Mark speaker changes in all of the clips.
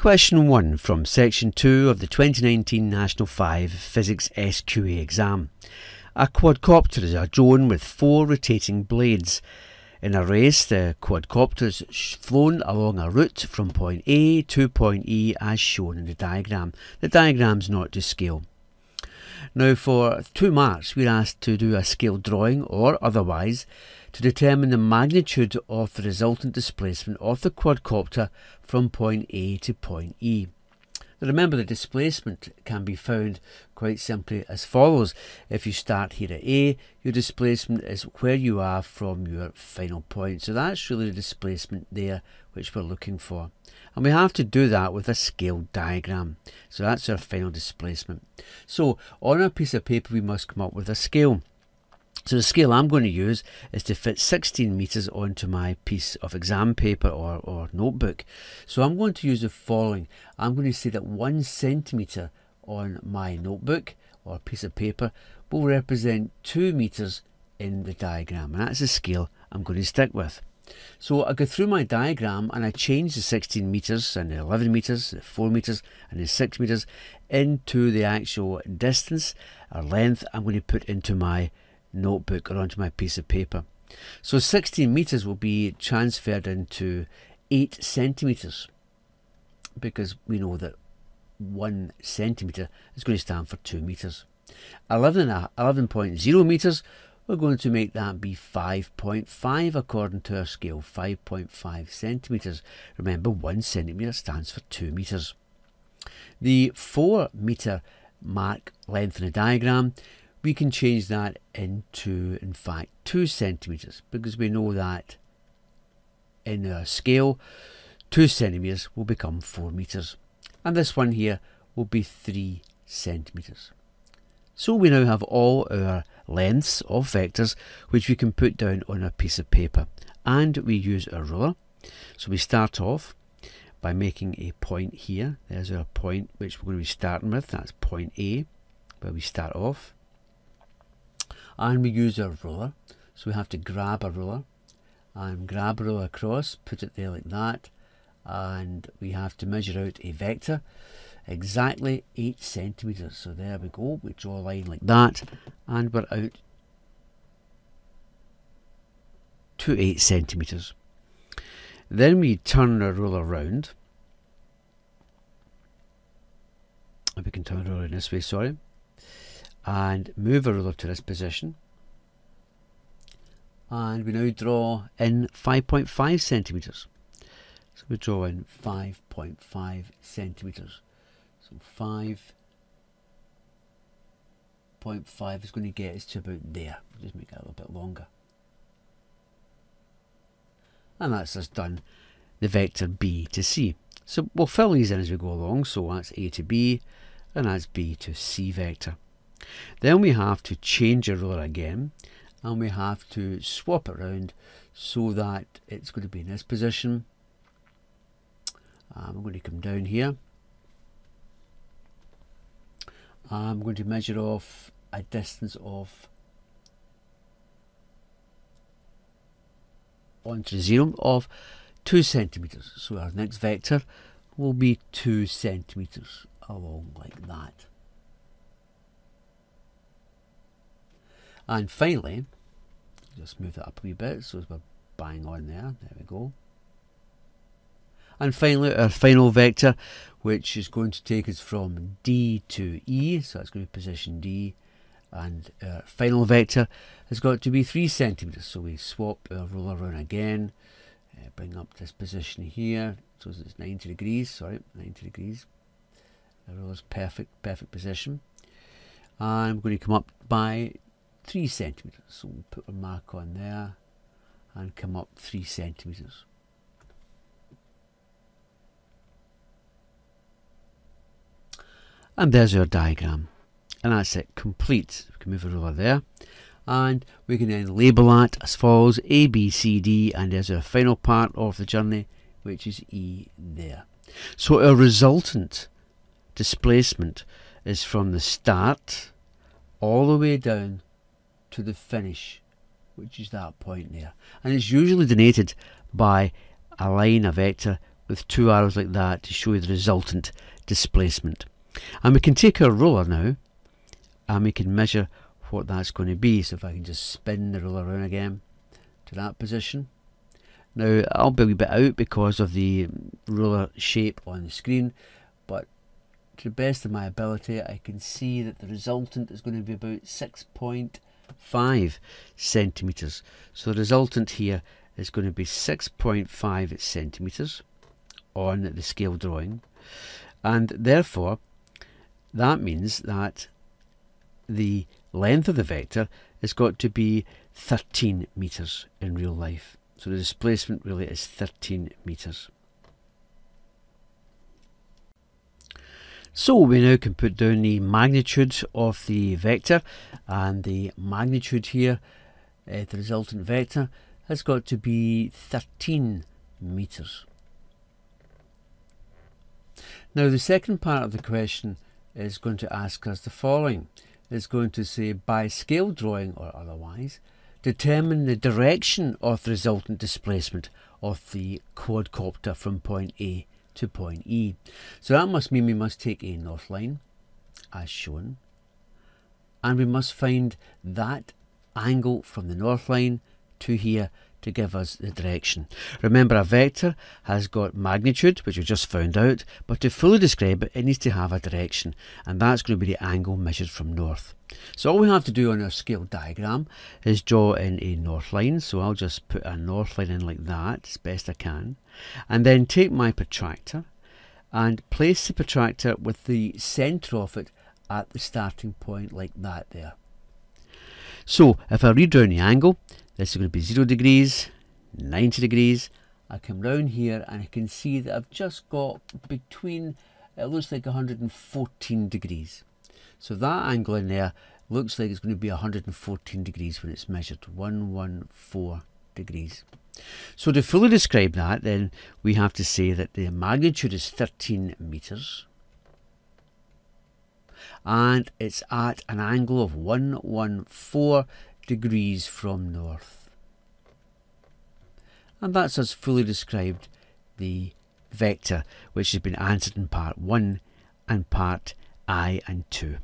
Speaker 1: Question 1 from Section 2 of the 2019 National 5 Physics SQA exam. A quadcopter is a drone with four rotating blades. In a race, the quadcopter is flown along a route from point A to point E as shown in the diagram. The diagram is not to scale. Now for two marks we're asked to do a scale drawing or otherwise to determine the magnitude of the resultant displacement of the quadcopter from point A to point E. Now remember the displacement can be found quite simply as follows. If you start here at A, your displacement is where you are from your final point. So that's really the displacement there which we're looking for. And we have to do that with a scale diagram. So that's our final displacement. So on a piece of paper we must come up with a scale. So the scale I'm going to use is to fit 16 metres onto my piece of exam paper or, or notebook. So I'm going to use the following. I'm going to say that one centimetre on my notebook or piece of paper will represent 2 metres in the diagram. And that's the scale I'm going to stick with. So I go through my diagram and I change the 16 metres and the 11 metres, the 4 metres and the 6 metres into the actual distance or length I'm going to put into my notebook or onto my piece of paper. So 16 metres will be transferred into 8 centimetres because we know that 1 centimetre is going to stand for 2 metres. 11.0 11 metres, we're going to make that be 5.5 according to our scale, 5.5 centimetres. Remember, 1 centimetre stands for 2 metres. The 4 metre mark length in the diagram we can change that into, in fact, 2 centimetres because we know that in our scale, 2 centimetres will become 4 metres. And this one here will be 3 centimetres. So we now have all our lengths of vectors which we can put down on a piece of paper. And we use a ruler. So we start off by making a point here. There's our point which we're going to be starting with. That's point A, where we start off and we use our ruler so we have to grab a ruler and grab a ruler across put it there like that and we have to measure out a vector exactly 8 centimeters. So there we go we draw a line like that and we're out to 8 centimeters. Then we turn our ruler around. We can turn the ruler in this way sorry. And move a ruler to this position. And we now draw in 5.5 centimeters. So we draw in 5.5 centimeters so 5.5 is going to get us to about there. Just make it a little bit longer. And that's us done. The vector b to c. So we'll fill these in as we go along. So that's a to b and that's b to c vector. Then we have to change a ruler again and we have to swap it around so that it's going to be in this position. Um, I'm going to come down here. I'm going to measure off a distance of onto zero of 2 centimeters. So our next vector will be 2 centimeters along like that. And finally, just move that up a wee bit so we're bang on there. There we go. And finally, our final vector, which is going to take us from D to E, so that's going to be position D, and our final vector has got to be 3 centimeters. So we swap our ruler around again, uh, bring up this position here, so it's 90 degrees, sorry, 90 degrees. The ruler's perfect, perfect position. We're going to come up by 3 centimetres. So we'll put a mark on there and come up 3 centimetres. And there's our diagram. And that's it, complete. We can move it over there. And we can then label that as follows, A, B, C, D, and there's our final part of the journey, which is E there. So our resultant displacement is from the start all the way down to the finish, which is that point there. And it's usually denoted by a line, a vector, with two arrows like that to show you the resultant displacement. And we can take our ruler now and we can measure what that's going to be. So if I can just spin the ruler around again to that position. Now I'll be a bit out because of the ruler shape on the screen, but to the best of my ability I can see that the resultant is going to be about 6.5 centimetres. So the resultant here is going to be 6.5 centimetres on the scale drawing and therefore that means that the length of the vector has got to be 13 metres in real life. So the displacement really is 13 metres. So we now can put down the magnitude of the vector and the magnitude here, uh, the resultant vector, has got to be 13 metres. Now the second part of the question is going to ask us the following. It's going to say by scale drawing or otherwise, determine the direction of the resultant displacement of the quadcopter from point A to point E. So that must mean we must take a north line as shown and we must find that angle from the north line to here to give us the direction. Remember a vector has got magnitude, which we just found out, but to fully describe it, it needs to have a direction, and that's going to be the angle measured from north. So all we have to do on our scale diagram is draw in a north line, so I'll just put a north line in like that as best I can, and then take my protractor and place the protractor with the centre of it at the starting point like that there. So if I redraw the angle, this is going to be 0 degrees, 90 degrees. I come round here and I can see that I've just got between, it looks like 114 degrees. So that angle in there looks like it's going to be 114 degrees when it's measured, 114 degrees. So to fully describe that, then we have to say that the magnitude is 13 metres and it's at an angle of 114 degrees from north. And that's as fully described the vector which has been answered in part 1 and part I and 2.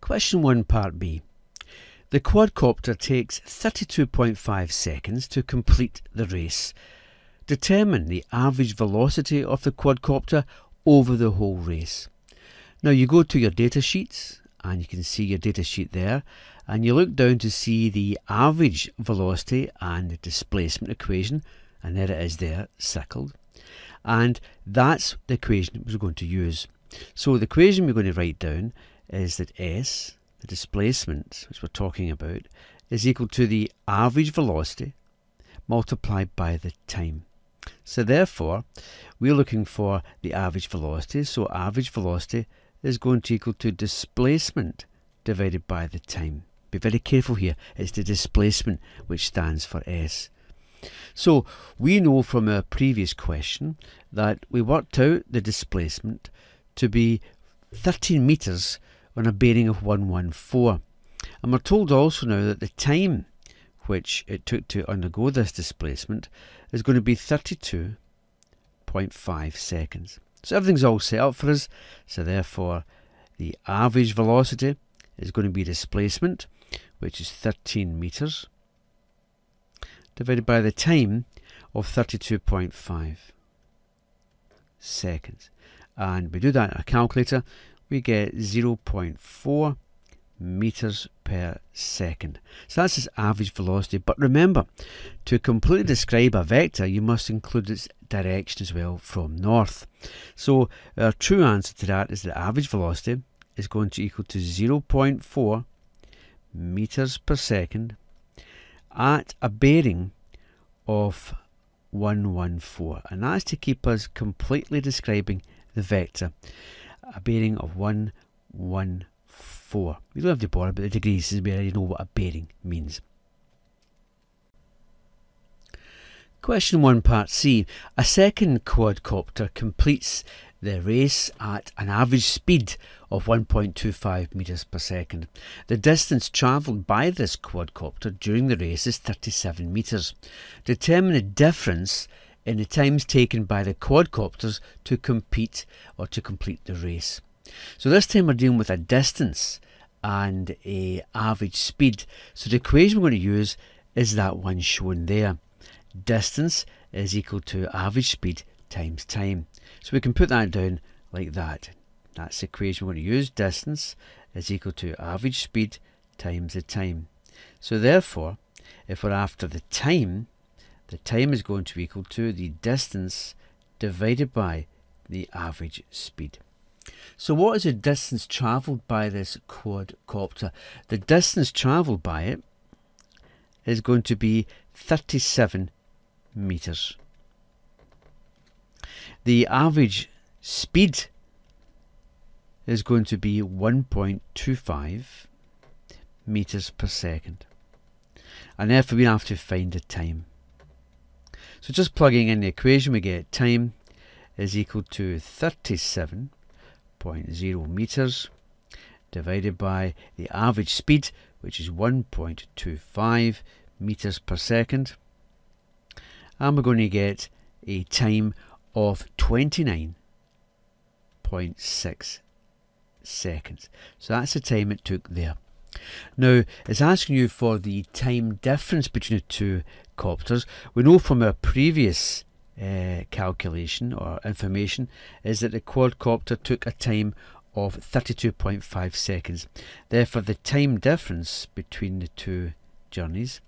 Speaker 1: Question 1 part B. The quadcopter takes 32.5 seconds to complete the race. Determine the average velocity of the quadcopter over the whole race. Now you go to your data sheets and you can see your data sheet there. And you look down to see the average velocity and the displacement equation and there it is there circled. And that's the equation we're going to use. So the equation we're going to write down is that s the displacement which we're talking about is equal to the average velocity multiplied by the time. So therefore we're looking for the average velocity. So average velocity is going to equal to displacement divided by the time. Be very careful here, it's the displacement which stands for S. So we know from our previous question that we worked out the displacement to be 13 metres on a bearing of 114. And we're told also now that the time which it took to undergo this displacement is going to be 32.5 seconds. So everything's all set up for us. So therefore, the average velocity is going to be displacement, which is 13 meters, divided by the time of 32.5 seconds. And we do that in a calculator, we get 0.4 meters per second. So that's its average velocity. But remember, to completely describe a vector, you must include its direction as well from north. So our true answer to that is the average velocity is going to equal to 0.4 meters per second at a bearing of 114 and that's to keep us completely describing the vector a bearing of 114 4. We don't have to bother about the degrees since we already know what a bearing means. Question 1 Part C. A second quadcopter completes the race at an average speed of 1.25 metres per second. The distance travelled by this quadcopter during the race is 37 metres. Determine the difference in the times taken by the quadcopters to compete or to complete the race. So this time we're dealing with a distance and a average speed. So the equation we're going to use is that one shown there. Distance is equal to average speed times time. So we can put that down like that. That's the equation we're going to use. Distance is equal to average speed times the time. So therefore, if we're after the time, the time is going to be equal to the distance divided by the average speed. So what is the distance travelled by this quadcopter? The distance travelled by it is going to be 37 metres. The average speed is going to be 1.25 metres per second. And therefore we have to find the time. So just plugging in the equation we get time is equal to 37.0 metres divided by the average speed which is 1.25 metres per second and we're going to get a time of 29.6 seconds. So that's the time it took there. Now, it's asking you for the time difference between the two copters. We know from our previous uh, calculation or information is that the quadcopter took a time of 32.5 seconds. Therefore, the time difference between the two journeys,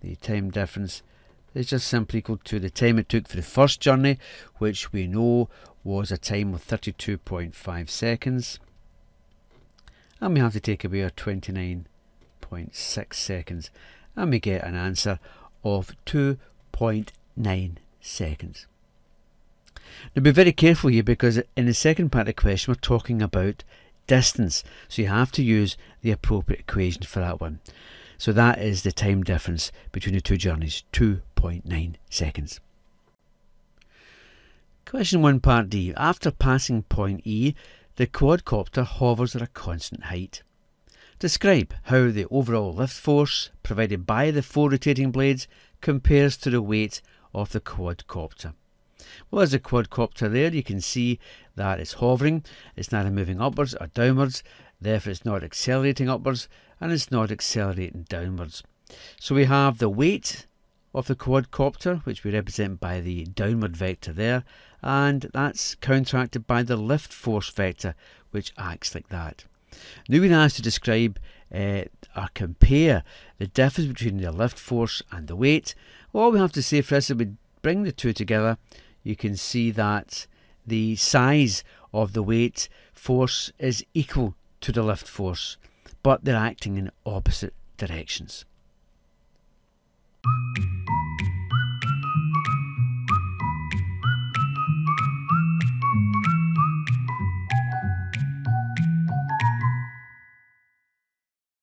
Speaker 1: the time difference is just simply equal to the time it took for the first journey, which we know was a time of 32.5 seconds. And we have to take away our 29.6 seconds. And we get an answer of 2.9 seconds. Now be very careful here because in the second part of the question we're talking about distance. So you have to use the appropriate equation for that one. So that is the time difference between the two journeys, 2.9 seconds. Question 1 Part D. After passing point E, the quadcopter hovers at a constant height. Describe how the overall lift force provided by the four rotating blades compares to the weight of the quadcopter. Well, as a quadcopter there, you can see that it's hovering, it's neither moving upwards or downwards, therefore it's not accelerating upwards and it's not accelerating downwards. So we have the weight of the quadcopter, which we represent by the downward vector there, and that's counteracted by the lift force vector, which acts like that. Now we're asked to describe uh, or compare the difference between the lift force and the weight. All we have to say for is we bring the two together, you can see that the size of the weight force is equal to the lift force, but they're acting in opposite directions.